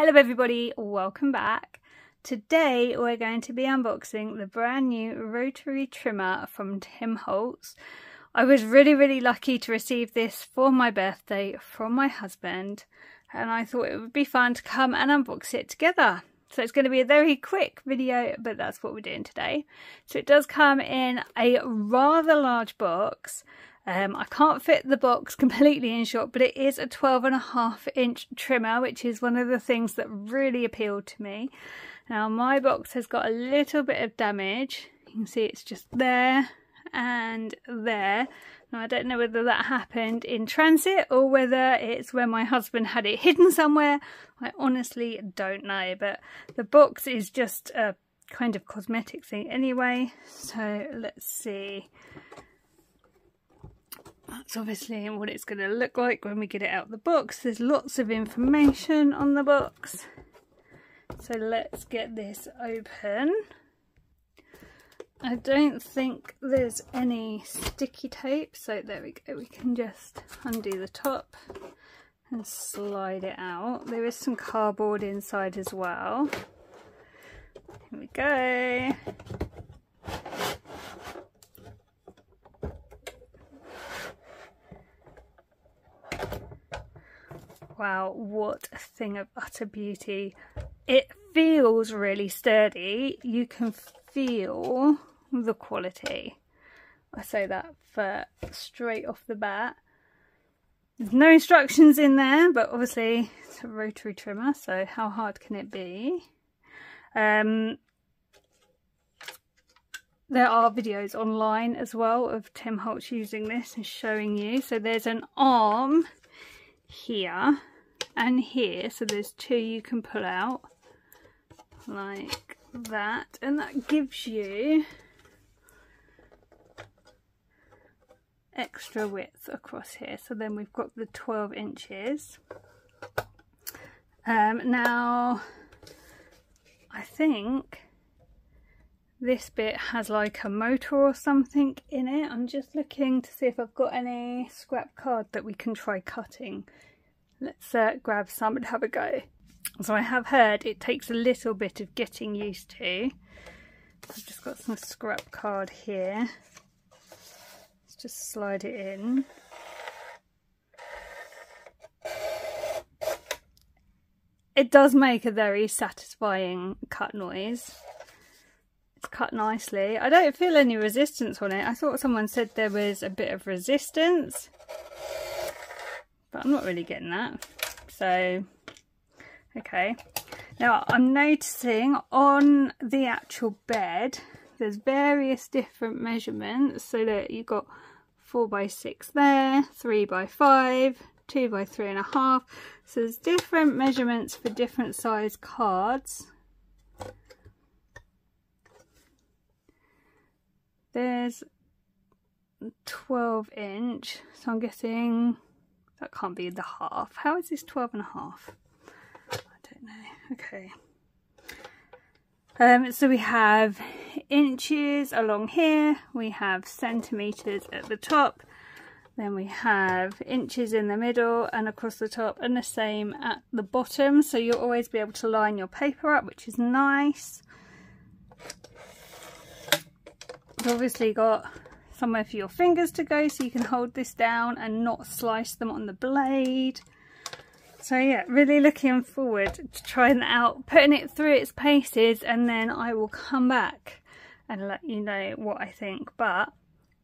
Hello everybody, welcome back. Today we're going to be unboxing the brand new rotary trimmer from Tim Holtz. I was really really lucky to receive this for my birthday from my husband and I thought it would be fun to come and unbox it together. So it's going to be a very quick video, but that's what we're doing today. So it does come in a rather large box um, I can't fit the box completely in shot, but it is a 12 and a half inch trimmer, which is one of the things that really appealed to me. Now my box has got a little bit of damage. You can see it's just there and there. Now I don't know whether that happened in transit or whether it's where my husband had it hidden somewhere. I honestly don't know, but the box is just a kind of cosmetic thing anyway. So let's see that's obviously what it's going to look like when we get it out of the box. There's lots of information on the box. So let's get this open. I don't think there's any sticky tape, so there we go. We can just undo the top and slide it out. There is some cardboard inside as well. Here we go. Wow, what a thing of utter beauty. It feels really sturdy. You can feel the quality. I say that for straight off the bat. There's no instructions in there, but obviously it's a rotary trimmer, so how hard can it be? Um, there are videos online as well of Tim Holtz using this and showing you. So there's an arm here and here so there's two you can pull out like that. And that gives you extra width across here. So then we've got the 12 inches. Um, now I think this bit has like a motor or something in it. I'm just looking to see if I've got any scrap card that we can try cutting. Let's uh, grab some and have a go. So I have heard it takes a little bit of getting used to. I've just got some scrap card here. Let's just slide it in. It does make a very satisfying cut noise. Cut nicely. I don't feel any resistance on it. I thought someone said there was a bit of resistance. But I'm not really getting that. So, okay. Now, I'm noticing on the actual bed, there's various different measurements. So that you've got 4 by 6 there, 3 by 5 2 by three and a half. So there's different measurements for different size cards. There's 12 inch, so I'm guessing that can't be the half. How is this 12 and a half? I don't know. Okay. Um, so we have inches along here, we have centimetres at the top, then we have inches in the middle and across the top and the same at the bottom. So you'll always be able to line your paper up, which is nice. You've obviously got somewhere for your fingers to go so you can hold this down and not slice them on the blade. So yeah, really looking forward to trying that out, putting it through its paces and then I will come back and let you know what I think. But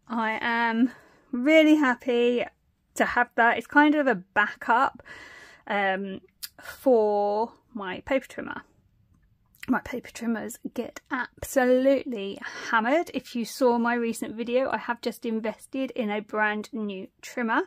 I am really happy to have that. It's kind of a backup um, for my paper trimmer my paper trimmers get absolutely hammered. If you saw my recent video, I have just invested in a brand new trimmer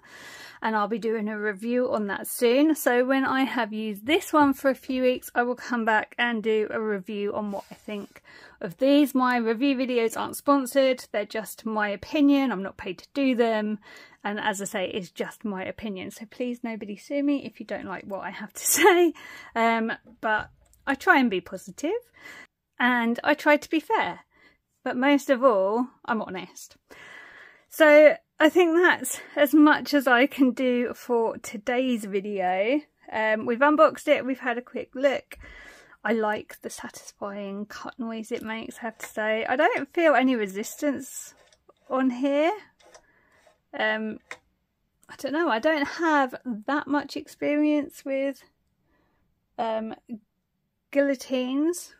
and I'll be doing a review on that soon. So when I have used this one for a few weeks, I will come back and do a review on what I think of these. My review videos aren't sponsored, they're just my opinion. I'm not paid to do them. And as I say, it's just my opinion. So please nobody sue me if you don't like what I have to say. Um, but I try and be positive and I try to be fair, but most of all, I'm honest. So I think that's as much as I can do for today's video. Um, we've unboxed it, we've had a quick look. I like the satisfying cut noise it makes, I have to say. I don't feel any resistance on here. Um, I don't know, I don't have that much experience with um, guillotines.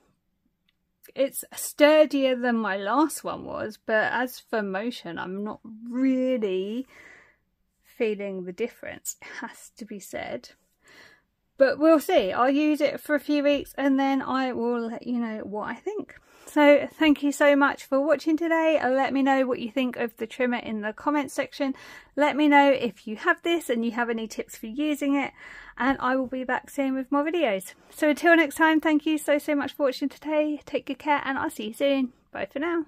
It's sturdier than my last one was, but as for motion, I'm not really feeling the difference, it has to be said. But we'll see. I'll use it for a few weeks and then I will let you know what I think. So thank you so much for watching today. Let me know what you think of the trimmer in the comments section. Let me know if you have this and you have any tips for using it. And I will be back soon with more videos. So until next time, thank you so, so much for watching today. Take good care and I'll see you soon. Bye for now.